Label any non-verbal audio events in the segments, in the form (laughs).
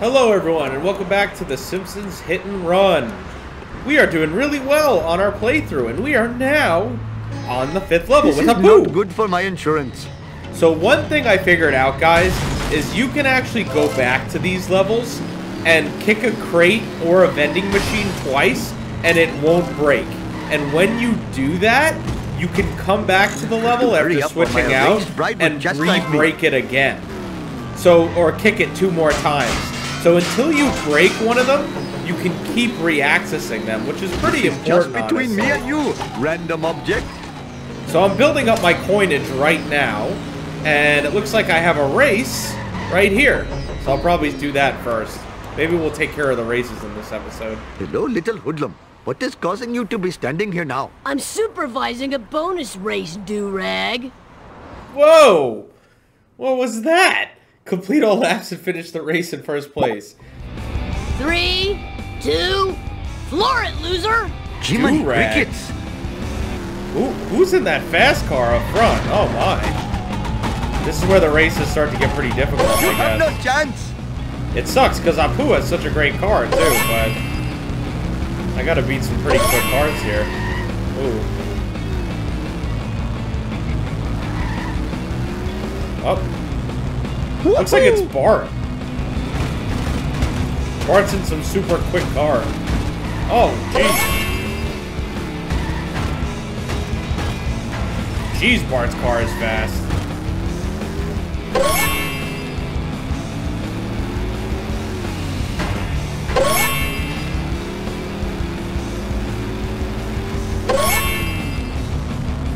Hello, everyone, and welcome back to The Simpsons Hit and Run. We are doing really well on our playthrough, and we are now on the fifth level This with is not good for my insurance. So one thing I figured out, guys, is you can actually go back to these levels and kick a crate or a vending machine twice, and it won't break. And when you do that, you can come back to the level after switching out arranged bride would and just re-break it again. So, or kick it two more times. So until you break one of them, you can keep re-accessing them, which is pretty Just important. between me and you, random object. So I'm building up my coinage right now, and it looks like I have a race right here. So I'll probably do that first. Maybe we'll take care of the races in this episode. Hello, little hoodlum. What is causing you to be standing here now? I'm supervising a bonus race, do-rag. Whoa! What was that? Complete all laps and finish the race in first place. Three, two, floor it, loser! Jiminy Do-rag. crickets. Who, who's in that fast car up front? Oh my. This is where the races start to get pretty difficult, You I have guess. no chance. It sucks because Apu has such a great car too, but I gotta beat some pretty quick cars here. Ooh. Oh. Looks like it's Bart. Bart's in some super quick car. Oh, jeez. Jeez, Bart's car is fast.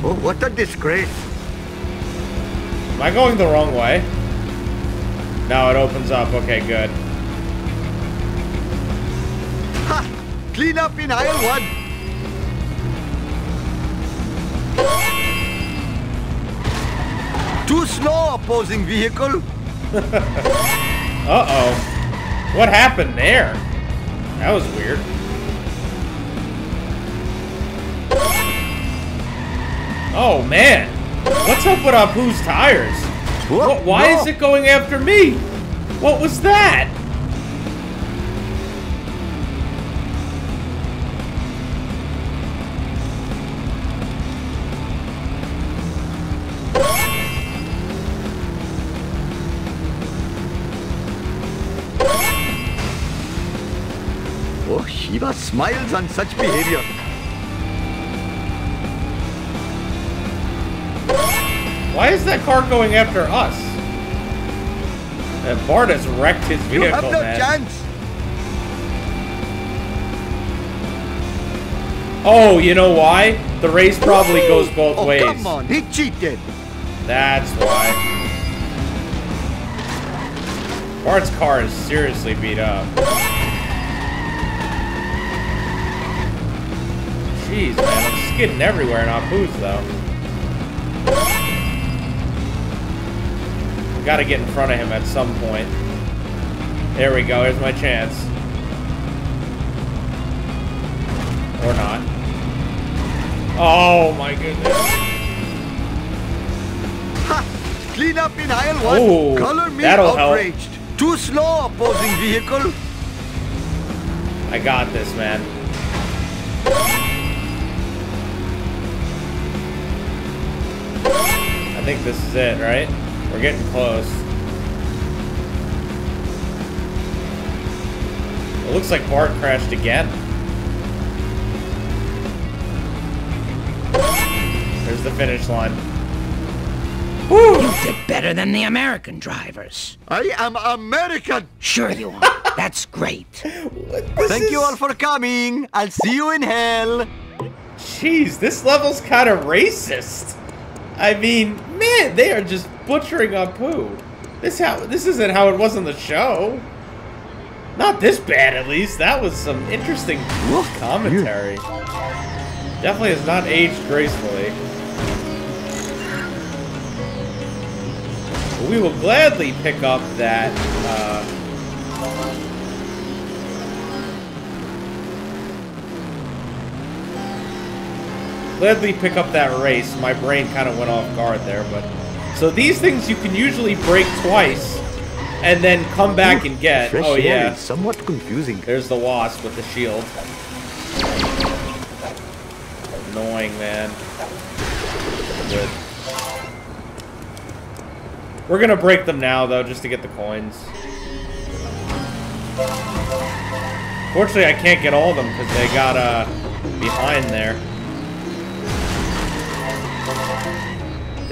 Oh, what a disgrace. Am I going the wrong way? No, it opens up. Okay, good. Ha! Clean up in aisle one. Too slow, opposing vehicle. (laughs) Uh-oh. What happened there? That was weird. Oh, man. What's up with Apu's tires? Whoa, why no. is it going after me? What was that? Oh, Shiva smiles on such behavior. Why is that car going after us? Uh, Bart has wrecked his vehicle, You have no man. chance. Oh, you know why? The race probably goes both oh, ways. come on, he cheated. That's why. Bart's car is seriously beat up. Jeez, man, I'm skidding everywhere in Apu's, though. Gotta get in front of him at some point. There we go, here's my chance. Or not. Oh my goodness. Ha! Clean up in aisle one. Oh, Color me that'll help. outraged. Too slow, opposing vehicle. I got this, man. I think this is it, right? We're getting close. It looks like Bart crashed again. There's the finish line. Woo! You did better than the American drivers. I am American. Sure you are. (laughs) That's great. This Thank you all for coming. I'll see you in hell. Jeez, this level's kind of racist. I mean, man, they are just butchering Apu. This how this isn't how it was on the show. Not this bad, at least. That was some interesting commentary. Definitely has not aged gracefully. But we will gladly pick up that. Uh, gladly pick up that race. My brain kind of went off guard there, but so these things you can usually break twice and then come back and get. Fresh Oh yeah, somewhat confusing. there's the wasp with the shield. Annoying, man. Good. We're gonna break them now, though, just to get the coins. Fortunately, I can't get all of them because they got uh behind there.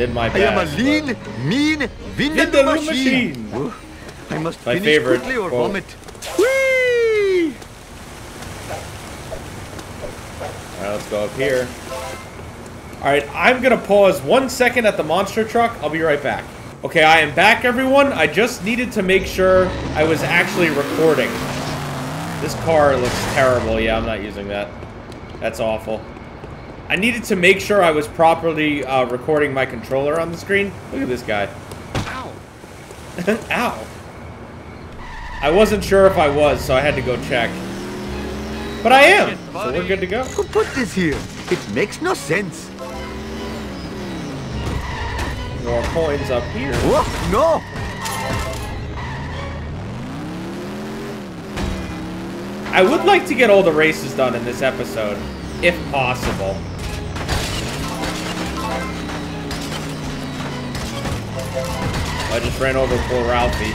Did my I am a lean, mean, Vindaloo machine. machine. I must My finish favorite quickly or quote. vomit. Whee! Alright, let's go up here. Alright, I'm gonna pause one second at the monster truck. I'll be right back. Okay, I am back, everyone. I just needed to make sure I was actually recording. This car looks terrible. Yeah, I'm not using that. That's awful. I needed to make sure I was properly uh, recording my controller on the screen. Look at this guy. Ow. (laughs) Ow. I wasn't sure if I was, so I had to go check. But I am, so we're good to go. Who put this here? It makes no sense. More coins up here. Whoa, no! I would like to get all the races done in this episode, if possible. I just ran over poor Ralphie.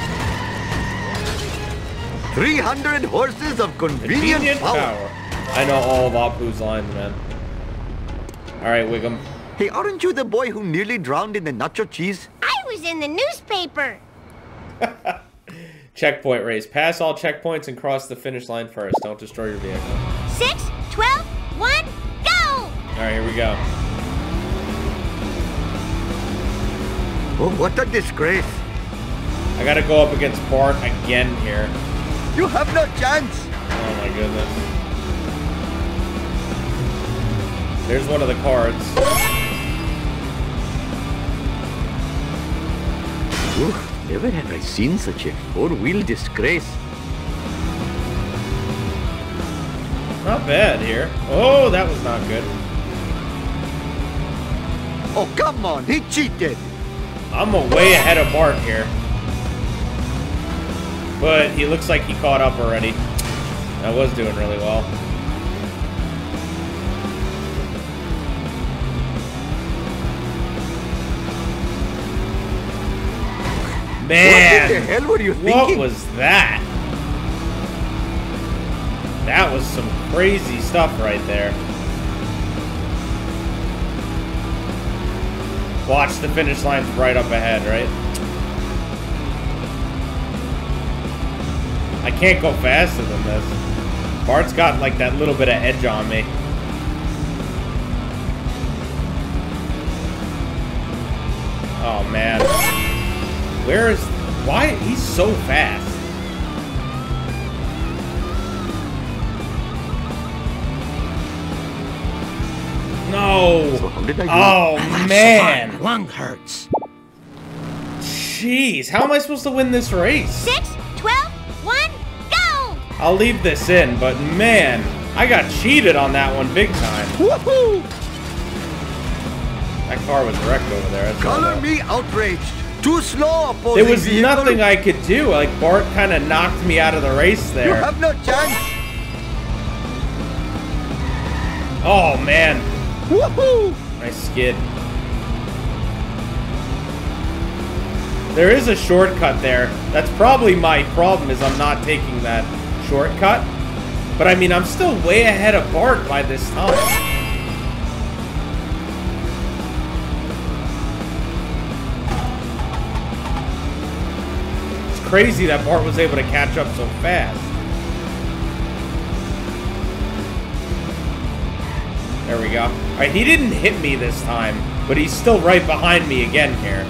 300 horses of convenient, Convenient power. power. I know all of Apu's lines, man. Alright, Wiggum. Hey, aren't you the boy who nearly drowned in the nacho cheese? I was in the newspaper. (laughs) Checkpoint race. Pass all checkpoints and cross the finish line first. Don't destroy your vehicle. Six, twelve, one, go! Alright, here we go. Oh, what a disgrace. I gotta go up against Bart again here. You have no chance. Oh my goodness. There's one of the cards. Ooh, never have I seen such a four-wheel disgrace. Not bad here. Oh, that was not good. Oh, come on, he cheated. I'm a way ahead of Bart here. But he looks like he caught up already. I was doing really well. Man! What the hell were you thinking? What was that? That was some crazy stuff right there. Watch the finish line's right up ahead, right? I can't go faster than this. Bart's got like that little bit of edge on me. Oh man. Where is why he's so fast? No. So how did I do? Oh, oh My man. lung hurts. Jeez, how am I supposed to win this race? Six, twelve, one, go! I'll leave this in, but man, I got cheated on that one big time. Woohoo! That car was wrecked over there. That's Color me outraged. Too slow, opposing There was vehicle. nothing I could do. Like Bart kind of knocked me out of the race there. You there. have no chance. Oh man, Woohoo! I skid. There is a shortcut there. That's probably my problem is I'm not taking that shortcut. But I mean, I'm still way ahead of Bart by this time. It's crazy that Bart was able to catch up so fast. There we go. All right, he didn't hit me this time, but he's still right behind me again here.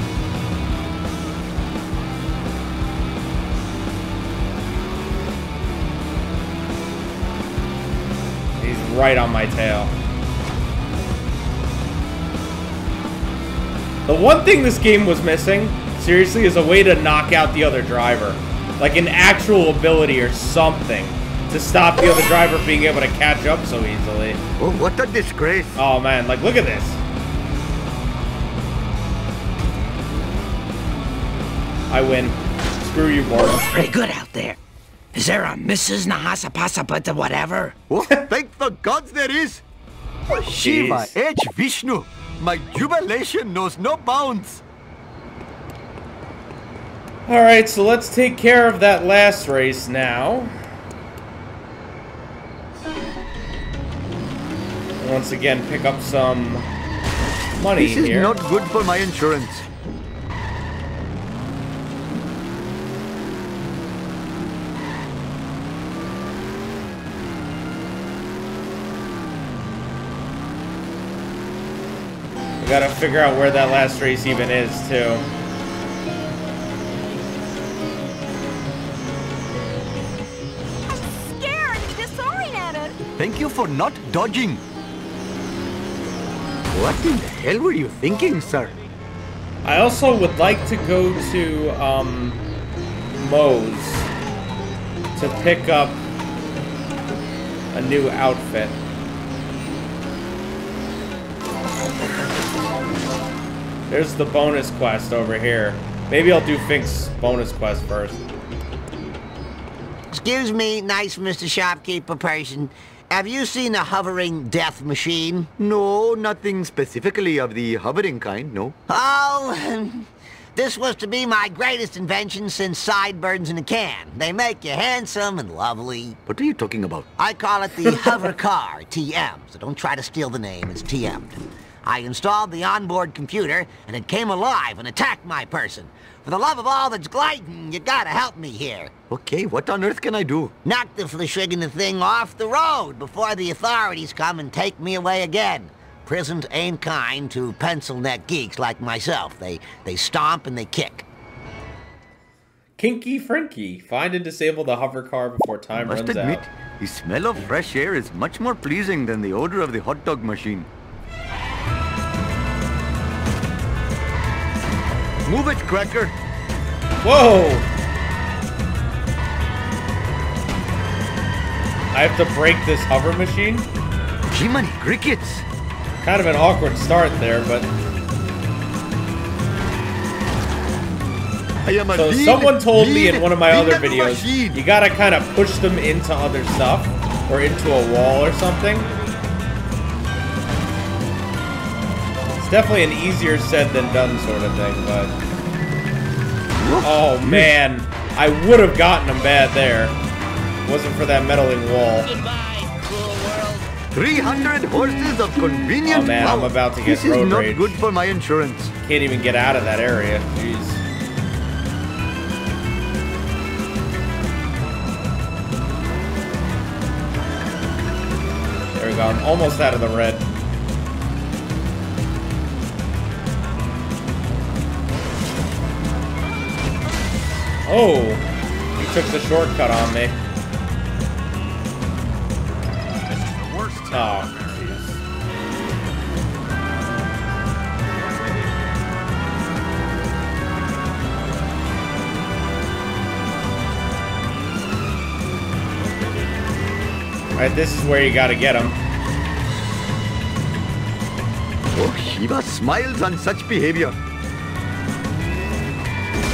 He's right on my tail. The one thing this game was missing, seriously, is a way to knock out the other driver. Like an actual ability or something to stop the other driver being able to catch up so easily. Oh, what a disgrace. Oh man, like look at this. I win. Screw you, Bart. Pretty good out there. Is there a Mrs. Nahasapasapata whatever? Oh, thank the gods there is! Shiva H. Vishnu! My jubilation knows no bounds! Alright, so let's take care of that last race now. Once again, pick up some money This is here. not good for my insurance. We gotta figure out where that last race even is, too. Scared, disoriented. Thank you for not dodging. What in the hell were you thinking, sir? I also would like to go to, um, Moe's to pick up a new outfit. There's the bonus quest over here. Maybe I'll do Frink's bonus quest first. Excuse me, nice Mr. Shopkeeper person. Have you seen a hovering death machine? No, nothing specifically of the hovering kind, no. Oh, (laughs) this was to be my greatest invention since sideburns in a can. They make you handsome and lovely. What are you talking about? I call it the (laughs) hover car, TM, so don't try to steal the name, it's TM'd. I installed the onboard computer, and it came alive and attacked my person. For the love of all that's gliding, you gotta help me here. Okay, what on earth can I do? Knock the Flishrigan thing off the road before the authorities come and take me away again. Prisons ain't kind to pencil neck geeks like myself. They they stomp and they kick. Kinky Frinky. Find and disable the hover car before time Must runs admit, out. the smell of fresh air is much more pleasing than the odor of the hot dog machine. Move it, Cracker! Whoa! I have to break this hover machine? Jiminy crickets! Kind of an awkward start there, but... I am So someone told me in one of my other videos, machine. you gotta kind of push them into other stuff, or into a wall or something. It's definitely an easier said than done sort of thing, but... Oh man, I would have gotten him bad there. Wasn't for that meddling wall. Goodbye, cruel world. 300 horses of convenience. Oh, man, I'm about to get This is not rage. good for my insurance. Can't even get out of that area. Jeez. There we go. I'm almost out of the red. Oh, he took the shortcut on me. Oh. Ah. Alright, this is where you gotta get him. Oh, Shiva smiles on such behavior.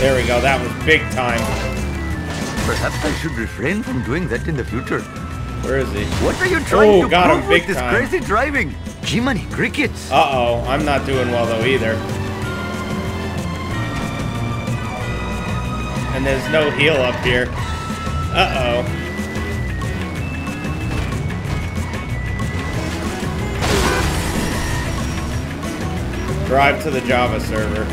There we go, that was big time. Perhaps I should refrain from doing that in the future. Where is he? What are you trying Oh, to got him prove with big this time. crazy driving? Jiminy crickets! Uh-oh, I'm not doing well though either. And there's no heal up here. Uh-oh. Drive to the Java server.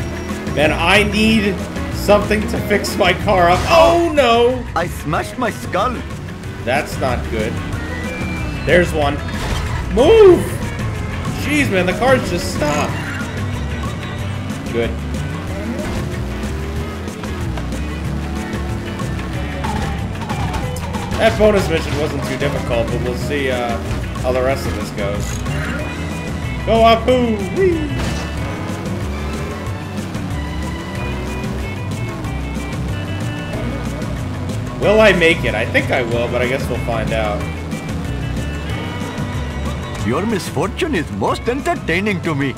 Man, I need something to fix my car up. Oh no! I smashed my skull. That's not good. There's one. Move! Jeez, man, the car's just stopped. Good. That bonus mission wasn't too difficult, but we'll see uh, how the rest of this goes. Go Apu! Whee! Will I make it? I think I will, but I guess we'll find out. Your misfortune is most entertaining to me.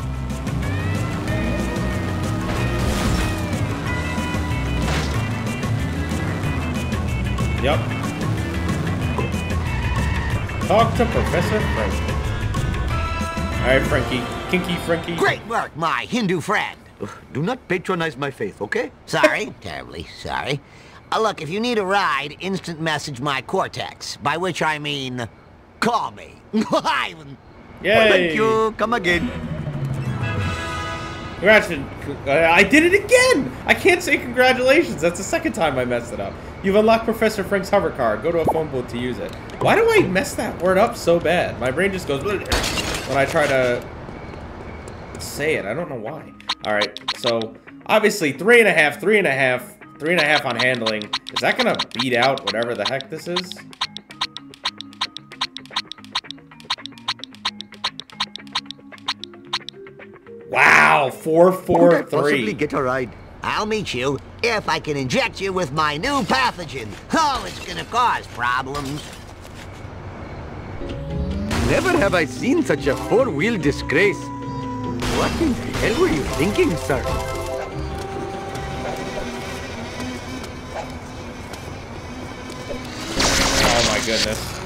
Yep. Talk to Professor Frink. Alright, Frankie. Kinky Frinky. Great work, my Hindu friend. Do not patronize my faith, okay? (laughs) Sorry, terribly sorry. Uh, look, if you need a ride, instant message my Cortex, by which I mean, call me. (laughs) Yay! Thank you. Come again. Congrats. uh, I did it again! I can't say congratulations. That's the second time I messed it up. You've unlocked Professor Frink's hover car. Go to a phone booth to use it. Why do I mess that word up so bad? My brain just goes when I try to say it. I don't know why. Alright, so obviously three and a half, three and a half, three and a half on handling. Is that gonna beat out whatever the heck this is? Wow, four, four, Could I possibly get a ride? I'll meet you if I can inject you with my new pathogen. Oh, it's gonna cause problems. Never have I seen such a four-wheel disgrace. What in the hell were you thinking, sir? Goodness.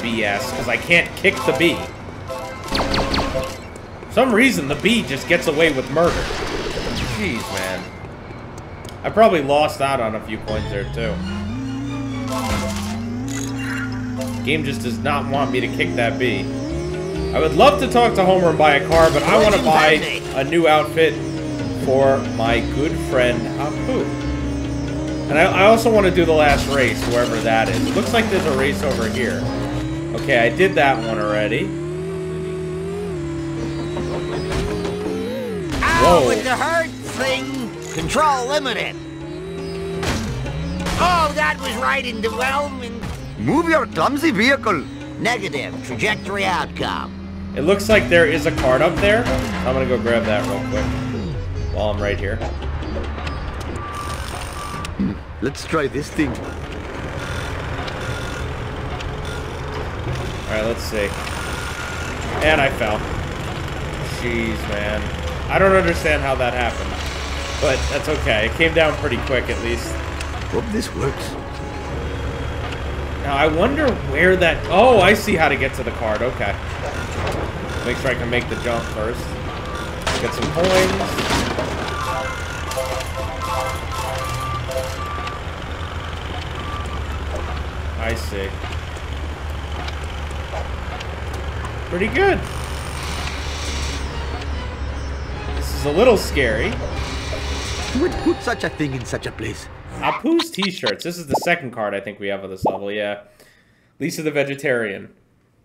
BS, because I can't kick the bee. some reason, the bee just gets away with murder. Jeez, man. I probably lost out on a few coins there, too. Game just does not want me to kick that bee. I would love to talk to Homer and buy a car, but I want to buy a new outfit for my good friend Apu. And I, I also want to do the last race, wherever that is. It looks like there's a race over here. Okay, I did that one already. Ow, Whoa. with the hurt thing. Control limited. Oh, that was right in development. Move your clumsy vehicle. Negative trajectory outcome. It looks like there is a card up there. I'm gonna go grab that real quick while I'm right here. Let's try this thing. Alright, let's see. And I fell. Jeez, man. I don't understand how that happened. But that's okay. It came down pretty quick, at least. Hope this works. Now, I wonder where that... Oh, I see how to get to the card. Okay. Make sure I can make the jump first. Get some coins. I see. Pretty good. This is a little scary. Who would put such a thing in such a place? Apu's t-shirts. This is the second card I think we have of this level, yeah. Lisa the Vegetarian.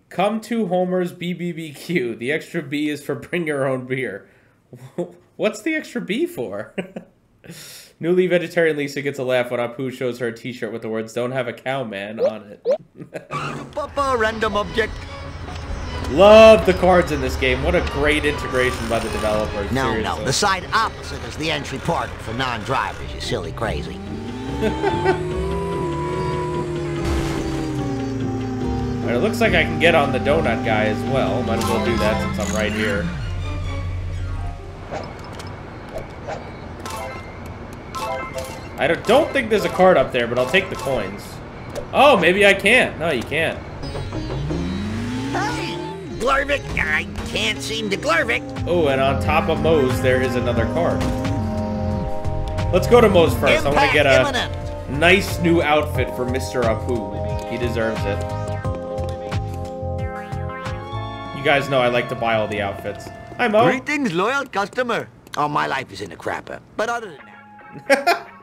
Come to Homer's BBBQ. The extra B is for bring your own beer. (laughs) What's the extra B for? (laughs) Newly vegetarian Lisa gets a laugh when Apu shows her a t-shirt with the words don't have a cow man on it. Papa, random object. Love the cards in this game. What a great integration by the developers. No, seriously. no, the side opposite is the entry port for non-drivers, you silly crazy. (laughs) It looks like I can get on the donut guy as well. Might as well do that since I'm right here. I don't, don't think there's a card up there, but I'll take the coins. Oh, maybe I can't. No, you can't. Hey, Glurvik, I can't seem to Glurvik. Oh, and on top of Moe's, there is another card. Let's go to Moe's first. I want to get a imminent. nice new outfit for Mr. Apu. He deserves it. You guys know I like to buy all the outfits. Hi, Moe. Greetings, loyal customer. Oh, my life is in a crapper. But other than that, (laughs)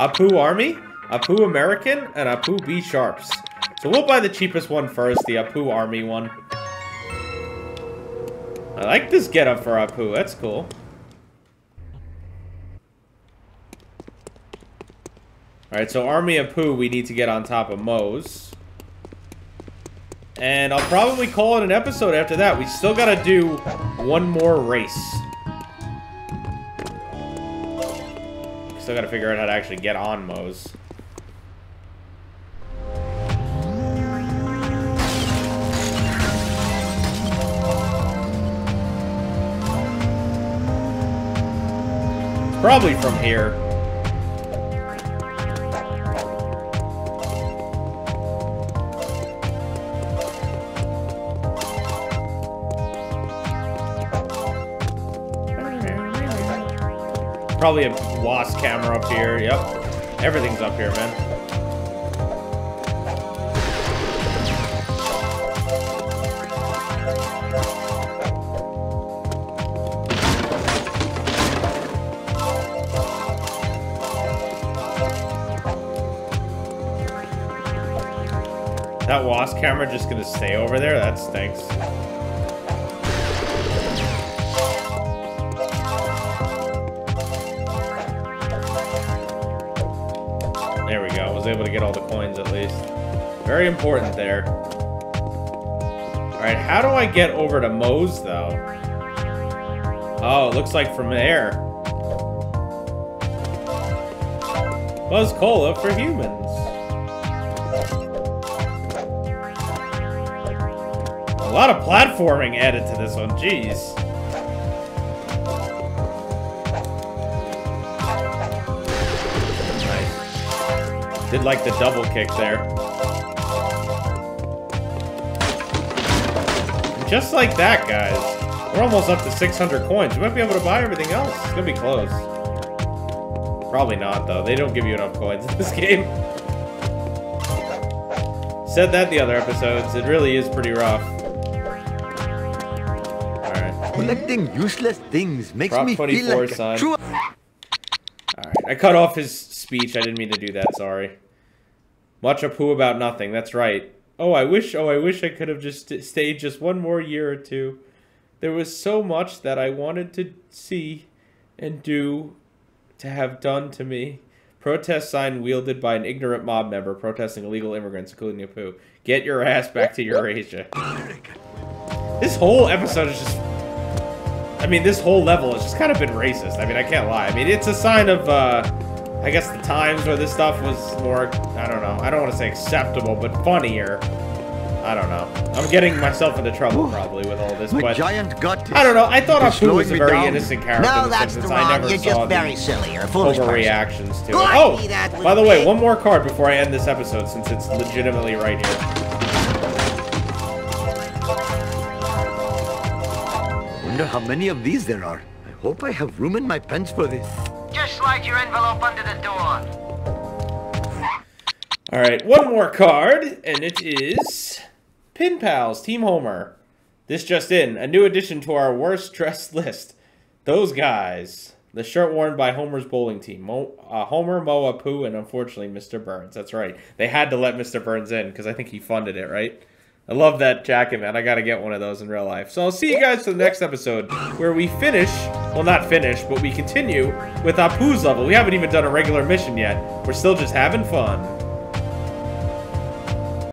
Apu Army, Apu American, and Apu Be Sharps. So we'll buy the cheapest one first, the Apu Army one. I like this getup for Apu. That's cool. Alright, so Army Apu we need to get on top of Moe's. And I'll probably call it an episode after that. We still gotta do one more race. Still gotta figure out how to actually get on Moe's. Probably from here. Probably a WASP camera up here. Yep. Everything's up here, man. That WASP camera just gonna stay over there? That stinks. Very important there. Alright, how do I get over to Moe's, though? Oh, it looks like from there. Buzz Cola for humans. A lot of platforming added to this one, jeez. Nice. Did like the double kick there. Just like that, guys. We're almost up to 600 coins. We might be able to buy everything else. It's gonna be close. Probably not, though. They don't give you enough coins in this (laughs) game. Said that the other episodes. It really is pretty rough. Alright. Collecting useless things makes Prop me feel like son. true Alright. I cut off his speech. I didn't mean to do that, sorry. Much Apu about nothing. That's right. Oh, I wish, oh, I wish I could have just stayed just one more year or two. There was so much that I wanted to see and do to have done to me. Protest sign wielded by an ignorant mob member protesting illegal immigrants, including Apu. Get your ass back to Eurasia. This whole episode is just. I mean, this whole level has just kind of been racist. I mean, I can't lie. I mean, it's a sign of, uh, I guess, the times where this stuff was more, I don't know, I don't want to say acceptable, but funnier. I don't know. I'm getting myself into trouble probably with all this, My but giant gut I don't know. I thought Apu was a very down. innocent character. No, that's the wrong. never You're just very silly. You're a foolish person. overreactions to it. Oh, by the way, one more card before I end this episode, since it's legitimately right here. Wonder how many of these there are. I hope I have room in my pants for this. Just slide your envelope under the door. All right, one more card, and it is Pin Pals Team Homer. This just in, a new addition to our worst dressed (laughs) list. Those guys. The shirt worn by Homer's bowling team. Moe, uh, Homer, Moa, Pooh, and unfortunately Mr. Burns. That's right. They had to let Mr. Burns in because I think he funded it, right? I love that jacket, man. I gotta get one of those in real life. So I'll see you guys for the next episode where we finish, well, not finish, but we continue with Apu's level. We haven't even done a regular mission yet. We're still just having fun.